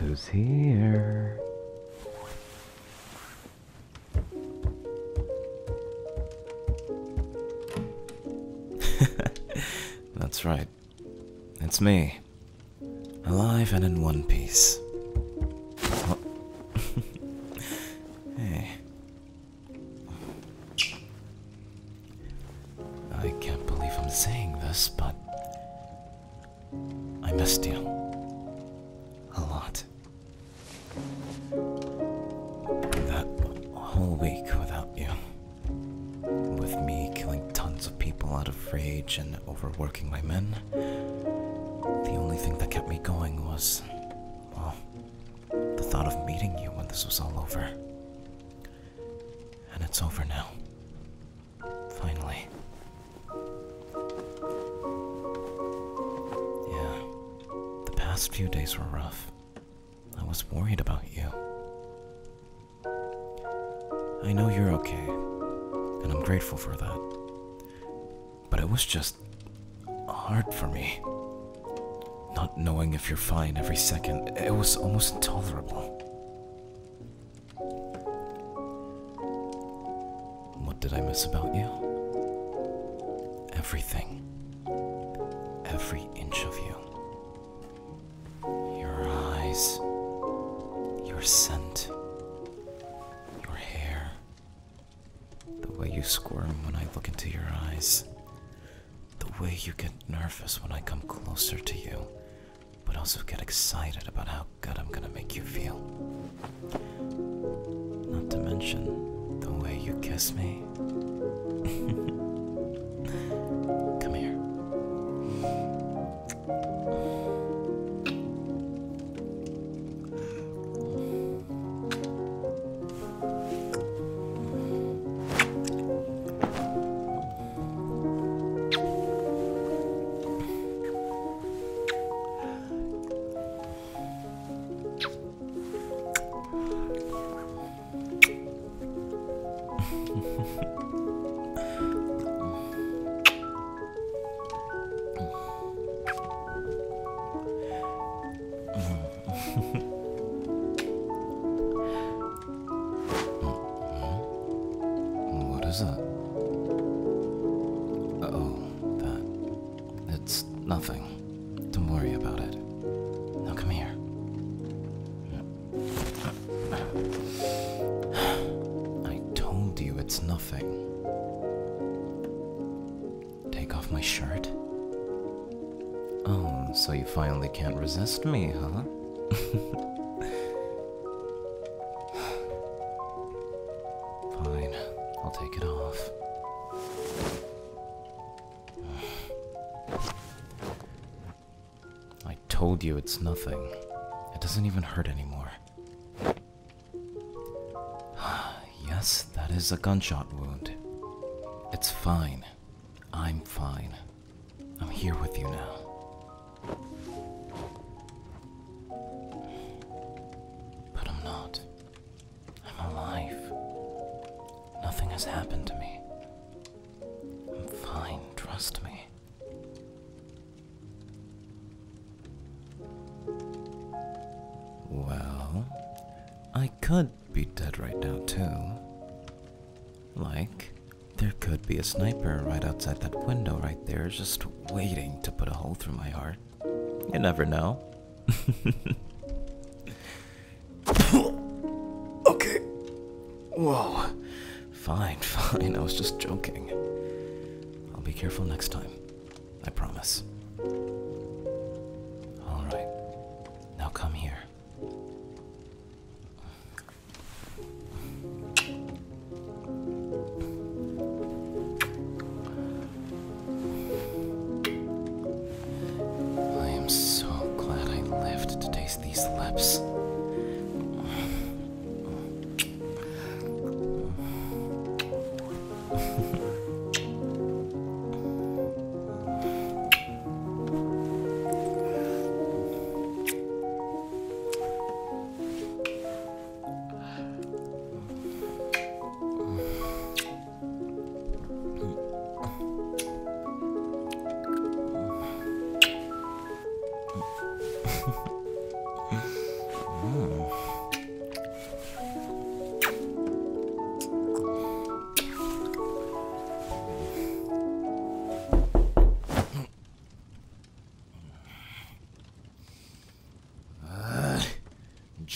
Who's here? That's right. It's me. Alive and in one piece. Overworking my men. The only thing that kept me going was, well, the thought of meeting you when this was all over. And it's over now. Finally. Yeah, the past few days were rough. I was worried about you. I know you're okay, and I'm grateful for that. But it was just hard for me. Not knowing if you're fine every second, it was almost intolerable. What did I miss about you? Everything. Every inch of you. Your eyes. Your scent. Your hair. The way you squirm when I look into your eyes. Way you get nervous when I come closer to you, but also get excited about how good I'm gonna make you feel. Not to mention the way you kiss me. Off my shirt. Oh, so you finally can't resist me, huh? Fine, I'll take it off. I told you it's nothing. It doesn't even hurt anymore. yes, that is a gunshot wound. It's fine. I'm fine. I'm here with you now. But I'm not. I'm alive. Nothing has happened to me. I'm fine, trust me. Well, I could be dead right now, too. Like, there could be a sniper right outside that window right there, just waiting to put a hole through my heart. You never know. okay. Whoa. Fine, fine. I was just joking. I'll be careful next time. I promise.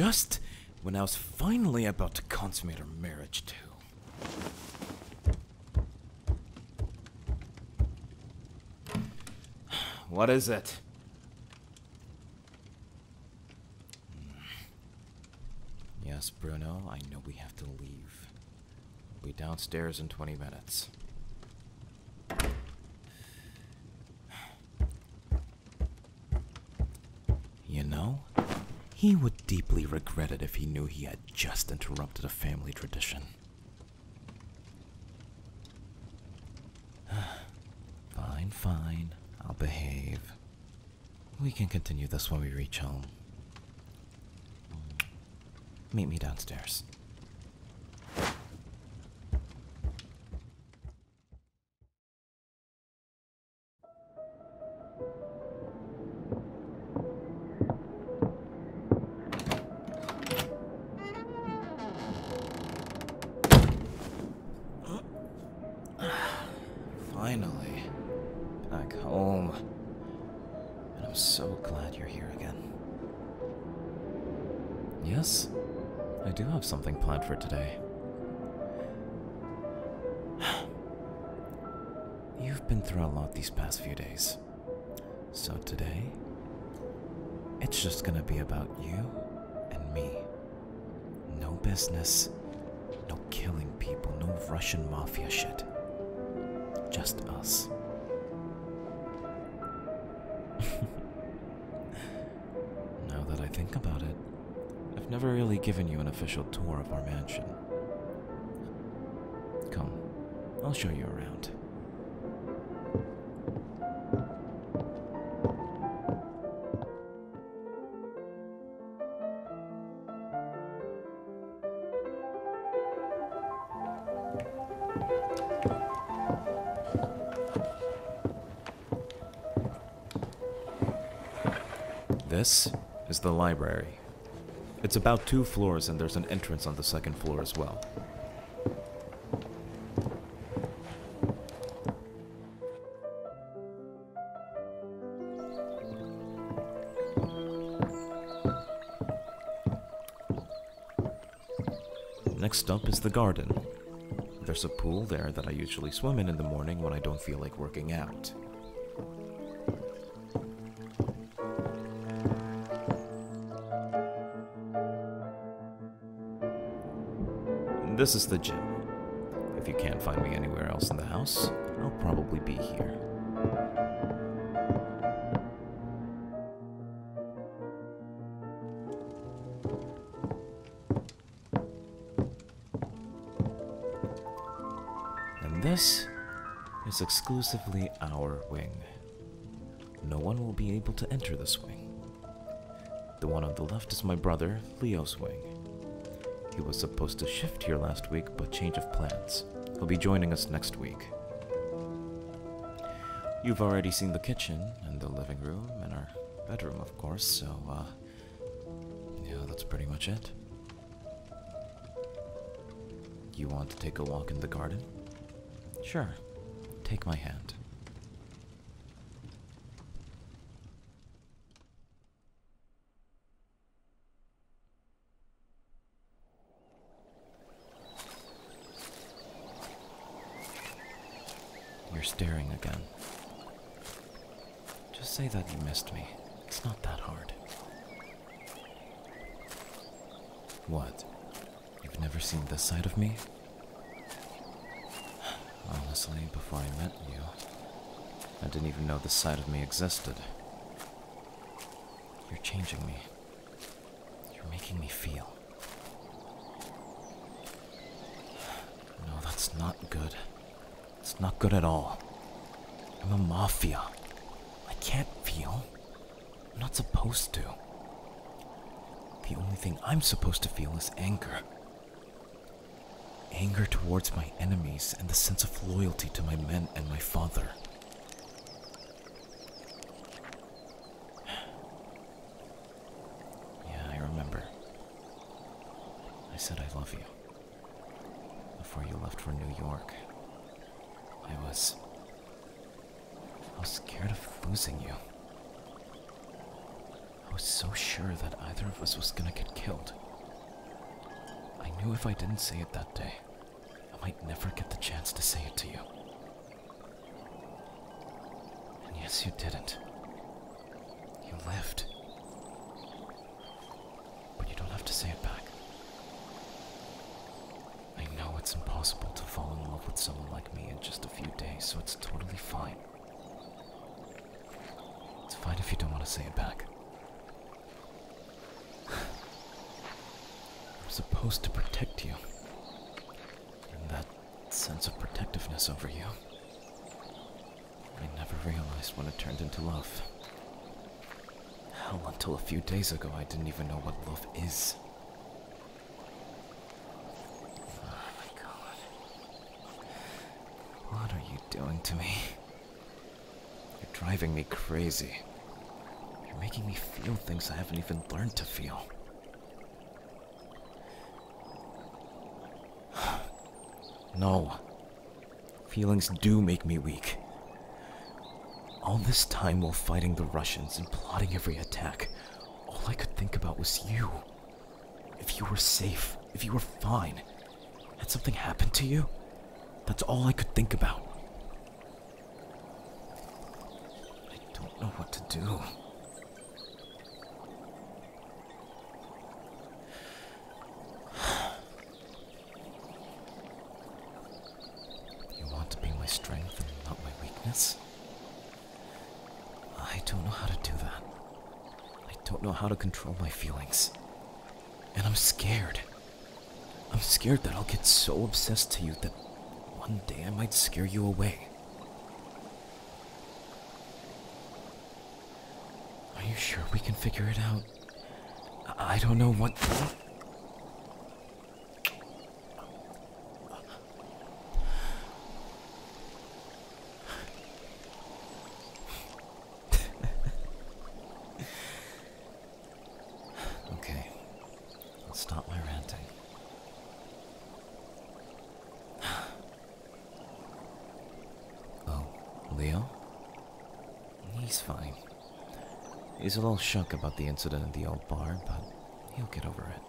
Just when I was finally about to consummate our marriage, too. What is it? Hmm. Yes, Bruno, I know we have to leave. We'll be downstairs in 20 minutes. You know, he would deeply regret it if he knew he had just interrupted a family tradition. fine, fine. I'll behave. We can continue this when we reach home. Meet me downstairs. Glad you're here again. Yes, I do have something planned for today. You've been through a lot these past few days. So today, it's just gonna be about you and me. No business, no killing people, no Russian mafia shit. Just us. think about it, I've never really given you an official tour of our mansion. Come, I'll show you around. This is the library. It's about two floors, and there's an entrance on the second floor as well. Next up is the garden. There's a pool there that I usually swim in in the morning when I don't feel like working out. This is the gym. If you can't find me anywhere else in the house, I'll probably be here. And this is exclusively our wing. No one will be able to enter this wing. The one on the left is my brother, Leo's wing. He was supposed to shift here last week, but change of plans. He'll be joining us next week. You've already seen the kitchen and the living room and our bedroom, of course, so, uh, yeah, that's pretty much it. You want to take a walk in the garden? Sure. Take my hand. You're staring again. Just say that you missed me. It's not that hard. What? You've never seen this side of me? Honestly, before I met you, I didn't even know this side of me existed. You're changing me. You're making me feel. No, that's not good. It's not good at all. I'm a mafia. I can't feel. I'm not supposed to. The only thing I'm supposed to feel is anger. Anger towards my enemies and the sense of loyalty to my men and my father. Yeah, I remember. I said I love you. Before you left for New York. I was. I was scared of losing you. I was so sure that either of us was gonna get killed. I knew if I didn't say it that day, I might never get the chance to say it to you. And yes, you didn't. You lived. But you don't have to say it back. I know it's impossible to fall in love with someone like me in just a few days, so it's totally fine. It's fine if you don't want to say it back. I'm supposed to protect you. And that sense of protectiveness over you. I never realized when it turned into love. Hell, until a few days ago, I didn't even know what love is. Oh my god. What are you doing to me? You're driving me crazy. You're making me feel things I haven't even learned to feel. No. Feelings do make me weak. All this time while fighting the Russians and plotting every attack, all I could think about was you. If you were safe, if you were fine, had something happened to you, that's all I could think about. I don't know what to do. You want to be my strength and not my weakness? I don't know how to do that. I don't know how to control my feelings. And I'm scared. I'm scared that I'll get so obsessed to you that one day I might scare you away. Are you sure we can figure it out? I I don't know what. Okay, I'll stop my ranting. Oh, Leo? He's fine. He's a little shook about the incident at the old bar, but he'll get over it.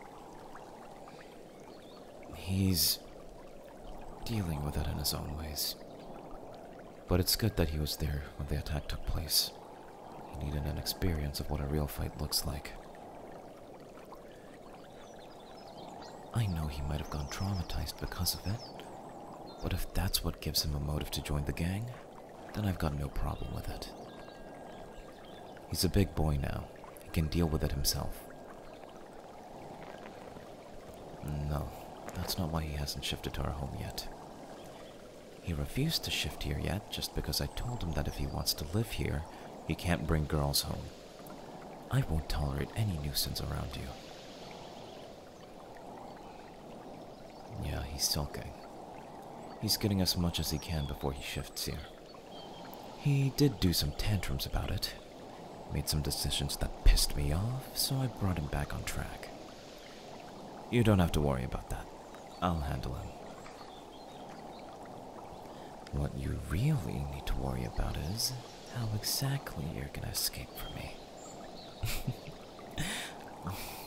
He's dealing with it in his own ways. But it's good that he was there when the attack took place. He needed an experience of what a real fight looks like. I know he might have gone traumatized because of it, but if that's what gives him a motive to join the gang, then I've got no problem with it. He's a big boy now. He can deal with it himself. No, that's not why he hasn't shifted to our home yet. He refused to shift here yet just because I told him that if he wants to live here, he can't bring girls home. I won't tolerate any nuisance around you. Yeah, he's sulking. He's getting as much as he can before he shifts here. He did do some tantrums about it. Made some decisions that pissed me off, so I brought him back on track. You don't have to worry about that. I'll handle him. What you really need to worry about is how exactly you're gonna escape from me.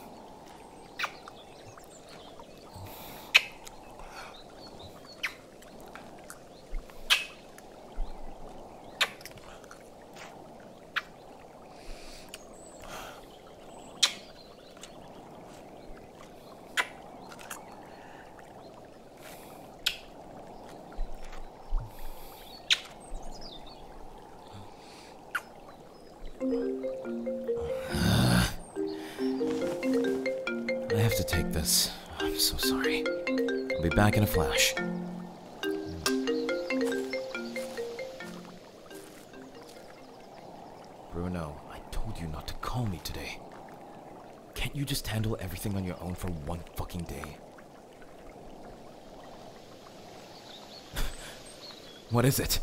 this. I'm so sorry. I'll be back in a flash. Bruno, I told you not to call me today. Can't you just handle everything on your own for one fucking day? what is? It